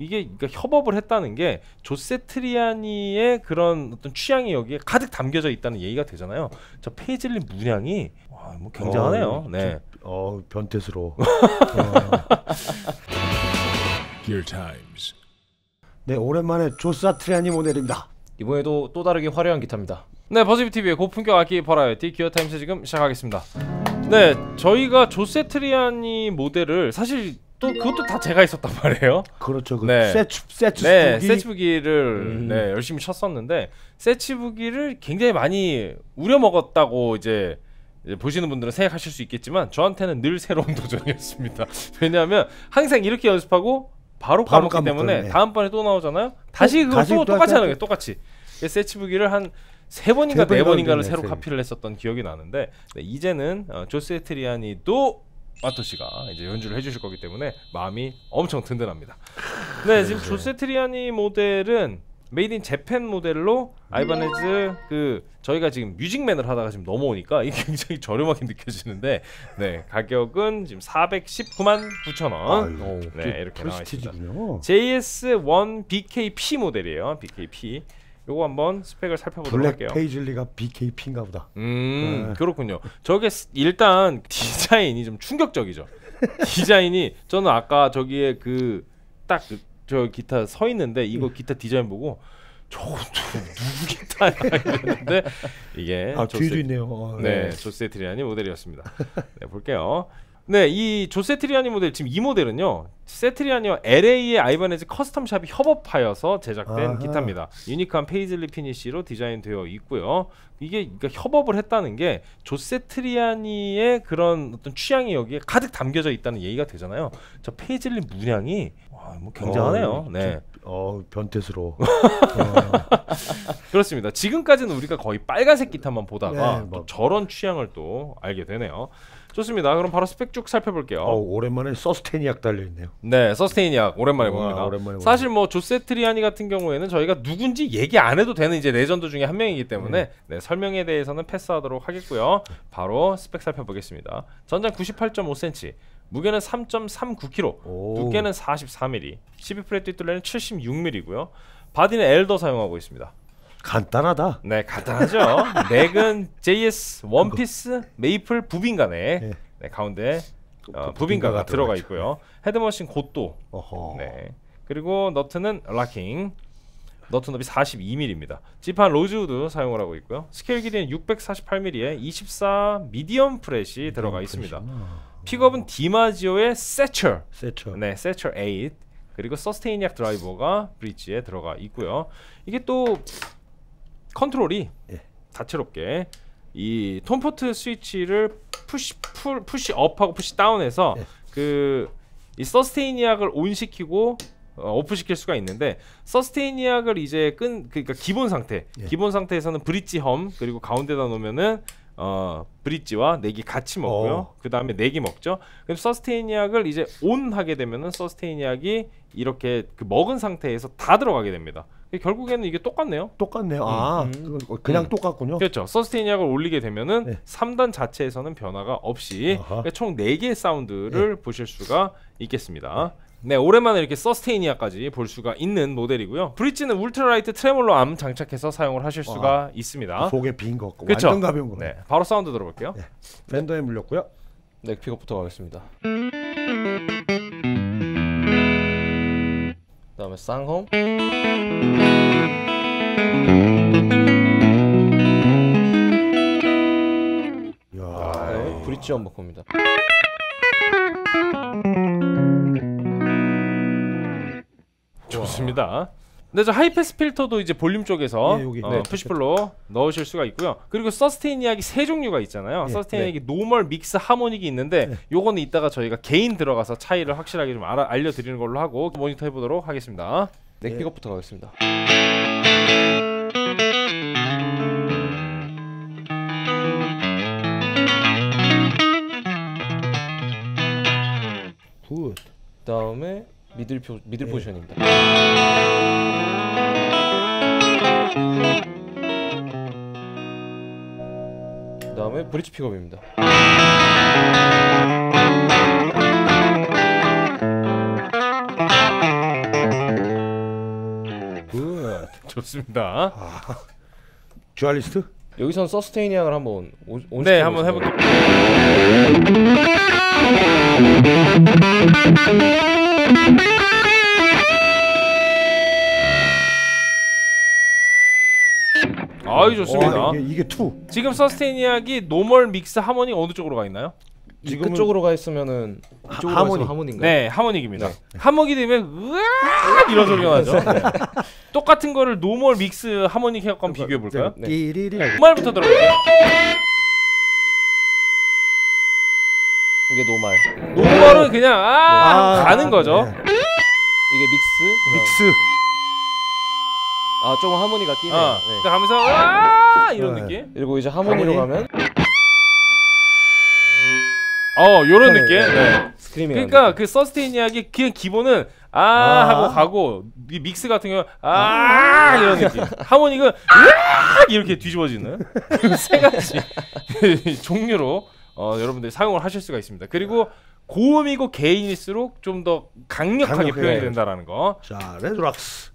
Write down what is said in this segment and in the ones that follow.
이게 그러니까 협업을 했다는 게 조 새트리아니의 그런 어떤 취향이 여기에 가득 담겨져 있다는 얘기가 되잖아요. 저 페이즐리 문양이 와, 뭐 굉장하네요. 어, 네. 어 변태스러워. Gear Times. 네 오랜만에 조 새트리아니 모델입니다. 이번에도 또 다르게 화려한 기타입니다. 네, 버즈비 TV의 고품격 악기 버라이어티 기어 타임스 지금 시작하겠습니다. 네, 저희가 조 새트리아니 모델을 사실 또 그것도 다 제가 했었단 말이에요. 그렇죠. 그 네. 세츠 세츠 네, 스톡이 세치부기를 음. 네, 열심히 쳤었는데 세치부기를 굉장히 많이 우려 먹었다고 이제, 이제 보시는 분들은 생각하실 수 있겠지만 저한테는 늘 새로운 도전이었습니다. 왜냐하면 항상 이렇게 연습하고 바로 바로 까먹기 때문에 까먹거든요. 다음번에 또 나오잖아요. 다시 그거 다시 또또 똑같이 할 하는 거예요. 똑같이. 세치부기를 한 세 번인가 세네 번인가 번인가를 그러네, 새로. 카피를 했었던 기억이 나는데 네, 이제는 어, 조세트리아니도 마토 씨가 이제 연주를 해주실 거기 때문에 마음이 엄청 든든합니다. 네, 지금 조 새트리아니 모델은 Made in Japan 모델로 아이바네즈 그 저희가 지금 뮤직맨을 하다가 지금 넘어오니까 이게 굉장히 저렴하게 느껴지는데 네 가격은 지금 419만 9천 원. 아유, 네 이렇게 나와 있습니다. 프레스티지군요. JS1 BKP 모델이에요. BKP. 요거 한번 스펙을 살펴보도록 블랙 할게요. 페이즐리가 BKP인가 보다. 음 네. 그렇군요. 저게 스- 일단 디자인이 좀 충격적이죠. 디자인이 저는 아까 저기에 그 딱 저 기타 서 있는데 이거 음. 기타 디자인 보고 저거 저 누구 기타야 이랬는데 이게 아 뒤에도 있네요. 어, 네, 조세트리아니 모델이었습니다. 네, 볼게요. 네, 이 조세트리아니 모델 지금 이 모델은요. 세트리아니와 LA의 Ibanez custom shop이 협업하여서 제작된 아하. 기타입니다. unique한 paisley finish로 디자인되어 있고요. 이게 그러니까 협업을 했다는 게 조세트리아니의 그런 어떤 취향이 여기에 가득 담겨져 있다는 얘기가 되잖아요. 저 paisley 문양이 와, 뭐 굉장하네요. 어, 네. 어 변태스러워. 그렇습니다. 지금까지는 우리가 거의 빨간색 기타만 보다가 네, 또 뭐. 저런 취향을 또 알게 되네요. 좋습니다. 그럼 바로 스펙 쭉 살펴볼게요. 어 오랜만에 Sustainiac 달려 있네요. 네, Sustainiac 오랜만에 와, 봅니다. 오랜만에 사실 뭐 조세트리아니 같은 경우에는 저희가 누군지 얘기 안 해도 되는 이제 레전드 중에 한 명이기 때문에 네, 설명에 대해서는 패스하도록 하겠고요. 바로 스펙 살펴보겠습니다. 전장 98.5cm, 무게는 3.39kg, 오. 두께는 44mm, 12fret 뒷둘레는 76mm고요. 바디는 alder 사용하고 있습니다. 간단하다. 네, 간단하죠. neck은 JS one piece maple bubinga네. 네. 네, 가운데 어, 들어가 들어가 있고요. head machine Gotoh. 어허. 네. 그리고 너트는 locking. 너트 너비 42mm입니다. 지판 로즈우드 사용을 하고 있고요. 스케일 길이는 648mm에 24 medium fret이 들어가 있습니다. 픽업은 디마지오의 세처. 세처. 네, 세처 8 그리고 Sustainiac 드라이버가 브릿지에 들어가 있고요. 이게 또 컨트롤이 예. 다채롭게 이 tone pot 스위치를 push pull push up하고 push down해서 예. 그이 Sustainiac을 on 시키고 어, off 시킬 수가 있는데 Sustainiac을 이제 끈 그러니까 기본 상태 예. 기본 상태에서는 bridge hum 그리고 가운데다 놓으면은 어 bridge와 neck이 같이 먹고요. 어. 그 다음에 neck이 먹죠. 그럼 Sustainiac을 이제 on 하게 되면은 Sustainiac이 이렇게 그 먹은 상태에서 다 들어가게 됩니다. 결국에는 이게 똑같네요. 똑같네요. 아 음. 그건 그냥 음. 똑같군요. 그렇죠. Sustainiac을 올리게 되면은 네. 3단 자체에서는 변화가 없이 아하. 그러니까 총 4개의 사운드를 보실 수가 있겠습니다. 네, 오랜만에 이렇게 Sustainiac까지 볼 수가 있는 모델이고요. bridge는 ultralite tremolo arm 장착해서 사용을 하실 수가 있습니다. 속에 빈 거. 같고 그쵸? 완전 가벼운 거. 네, 바로 사운드 들어볼게요. 네. Fender에 물렸고요. neck 픽업부터 가겠습니다. 그 다음에 쌍hum. 이야. 그다음에 bridge humbucker입니다. 좋습니다. 근데 저 high pass filter도 이제 볼륨 쪽에서 예, 여기. 어, 네, push pull로 넣으실 수가 있고요. 그리고 Sustainiac이 세 종류가 있잖아요. 예, Sustainiac이 normal, mix, harmonic이 있는데 네. 요거는 이따가 저희가 gain 들어가서 차이를 확실하게 좀 알아, 알려드리는 걸로 하고 모니터 해보도록 하겠습니다. neck 예. 픽업부터 가겠습니다. Good. 그다음에 middle 표 middle 예. 포지션입니다. 그다음에 bridge 픽업입니다. 좋습니다. Duellist? 여기선 Sustainiac을 한번 on, on 네, 한번 해볼게요. 아유 좋습니다. 와, 이게 이게 투. 지금 Sustainiac이 normal mix harmony 어느 쪽으로 가 있나요? 지금 그쪽으로 가 있으면은 이쪽으로 가 harmonic. 있으면 harmony인가요? 네, harmonic입니다. 하모닉이 되면 으악 이런 소리가 나죠. 네. 똑같은 거를 normal mix harmonic 해갖고 한번 비교해 볼까요? 네. 띠리리. normal부터 들어볼게요. 이게 normal. normal은 그냥 아, 아, 가는 거죠. 네. 이게 mix. mix. 아, 조금 harmony가 끼네요. 어, 네. 그러니까 가면서 아 이런 네. 느낌. 그리고 이제 harmony로 harmony. 가면 어, 요런 네, 느낌. 네. 네. Screaming. 그러니까 그 Sustainiac이 그냥 기본은 아, 아. 하고 가고 이 mix 같은 경우 아 이런 느낌. harmonic은 으악 이렇게 뒤집어지는 그 세 가지 종류로 어, 여러분들이 사용을 하실 수가 있습니다. 그리고 고음이고 gain일수록 좀 더 강력하게 강력하게. 표현이 된다라는 거. 자, Let's rock.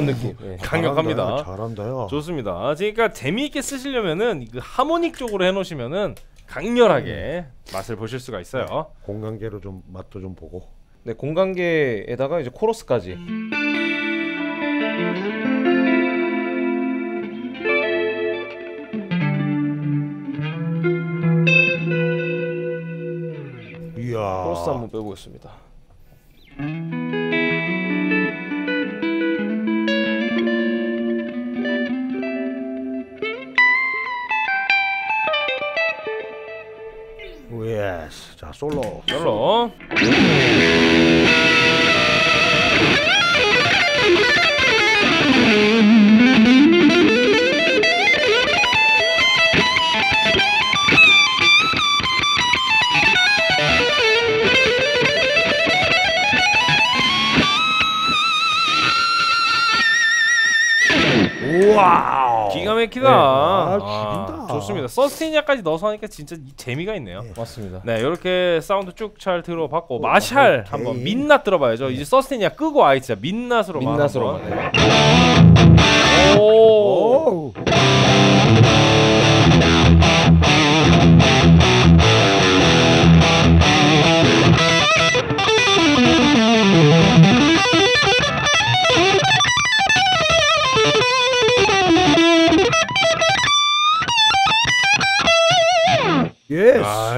야, 이런 느낌. 네. 강력합니다. 잘한다, 잘한다요. 좋습니다. 그러니까 재미있게 쓰시려면은 그 하모닉 쪽으로 해놓으시면은 강렬하게 맛을 보실 수가 있어요. 공간계로 좀 맛도 좀 보고. 네, 공간계에다가 이제 코러스까지. 이야. 코러스 한번 빼보겠습니다. 솔로. 별로. 기가 막히다. 네. 아, 아, 죽인다. 좋습니다. 서스테이니아까지 넣어서 하니까 진짜 이 재미가 있네요. 맞습니다. 네, 이렇게 사운드 쭉 잘 들어봤고 마샬 오케이. 한번 민낯 들어봐야죠. 이제 서스테이니아 끄고 아예 진짜 민낯으로 민낯으로. 오. 오.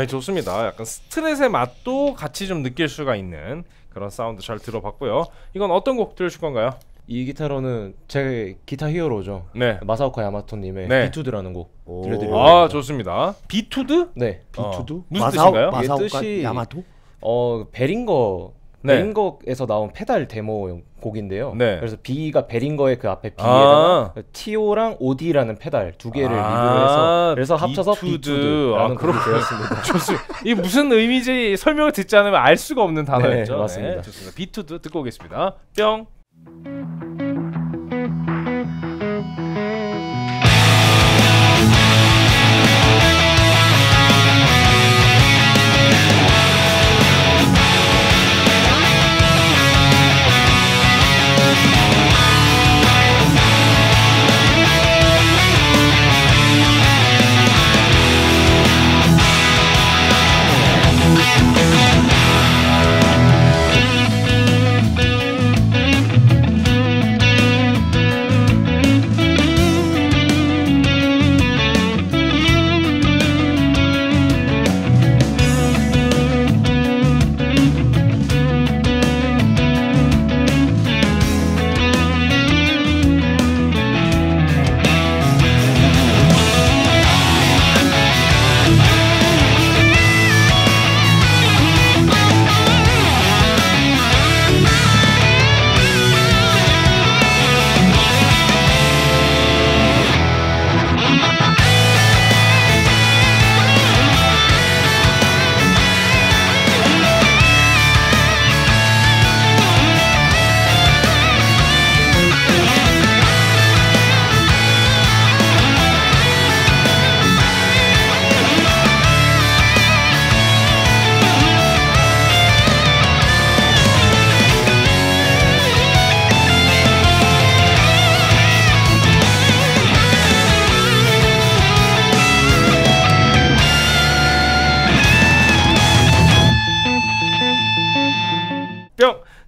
아, 좋습니다. 약간 스트레스의 맛도 같이 좀 느낄 수가 있는 그런 사운드 잘 들어봤고요. 이건 어떤 곡 들으실 건가요? 이 기타로는 제 기타 hero죠. 네. 마사오카 야마토님의 네. 비투드라는 곡 오. 들려드리려고 아. 좋습니다. 비투드? 네. 비투드? 어, 무슨 마사오- 뜻인가요? 마사오카 뜻이- 야마토? 어 Behringer 네. Behringer에서 나온 페달 데모 곡인데요. 네. 그래서 B가 Behringer의 그 앞에 아. B에다가 T오랑 OD라는 페달 두 개를 아, 리뷰를 해서 그래서 합쳐서 비투드. 비투드라는 아, 곡이 그렇군요. 되었습니다. 좋습니다. 이 무슨 의미인지 설명을 듣지 않으면 알 수가 없는 단어였죠. 네, 맞습니다. 좋습니다. 비투드 듣고 오겠습니다. 뿅.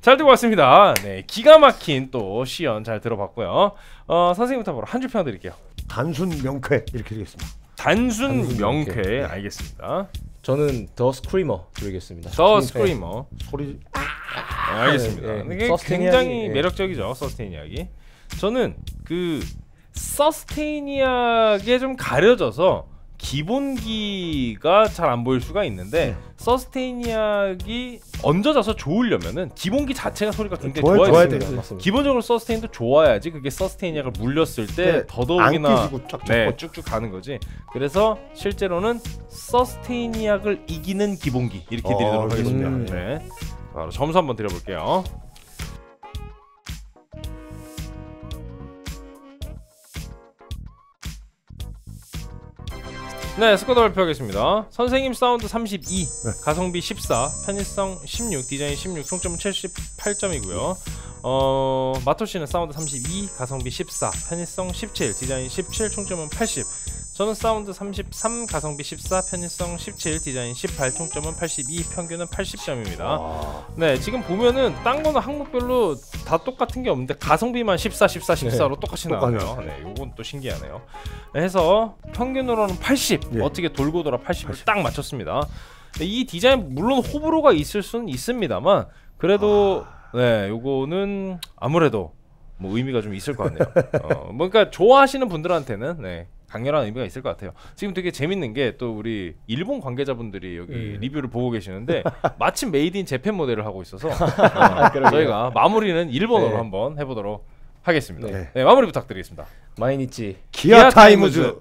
잘 듣고 왔습니다. 네, 기가 막힌 또 시연 잘 들어봤고요. 어, 선생님부터 바로 한 줄 평 드릴게요. 단순 명쾌 이렇게 드리겠습니다. 단순, 단순 명쾌. 명쾌. 네. 알겠습니다. 저는 The Screamer 드리겠습니다. The 네. Screamer. 소리 네, 알겠습니다. 네, 네. 이게 굉장히 이야기, 네. 매력적이죠. Sustainiac이. 저는 그 Sustainiac에 좀 가려져서 기본기가 잘 안 보일 수가 있는데 네. 이야기 얹어져서 좋으려면은 기본기 자체가 소리가 굉장히 좋아야- 좋아야. 돼요. 맞습니다. 기본적으로 sustain도 좋아야지 그게 Sustainiac을 물렸을 때 네, 더더욱이나 네, 뻗- 쭉쭉 가는 거지. 그래서 실제로는 Sustainiac을 이기는 기본기 이렇게 어, 드리도록 하겠습니다. 음. 네. 바로 점수 한번 드려볼게요. 네, 스코어 발표하겠습니다. 선생님 사운드 32, 네. 가성비 14, 편의성 16, 디자인 16, 총점은 78점이고요. 어, 마토 씨는 사운드 32, 가성비 14, 편의성 17, 디자인 17, 총점은 80. 저는 사운드 33, 가성비 14, 편의성 17, 디자인 18, 총점은 82, 평균은 80점입니다. 아, 네, 지금 보면은 딴 거는 항목별로 다 똑같은 게 없는데 가성비만 14, 14, 14로 똑같이 나와요. 네, 요건 또 신기하네요. 네, 해서 평균으로는 80, 예. 어떻게 돌고 돌아 80을 딱 맞췄습니다. 네, 이 디자인 물론 호불호가 있을 수는 있습니다만 그래도 네, 요거는 아무래도 뭐 의미가 좀 있을 것 같네요. 어, 뭐 그러니까 좋아하시는 분들한테는 네. 강렬한 의미가 있을 것 같아요. 지금 되게 재밌는 게 또 우리 일본 관계자분들이 여기 예. 리뷰를 보고 계시는데 마침 Made in Japan 모델을 하고 있어서 어, 저희가 마무리는 일본어로 네. 한번 해보도록 하겠습니다. 네. 네. 마무리 부탁드리겠습니다. 毎日ギアギアタイムズ. タイムズ.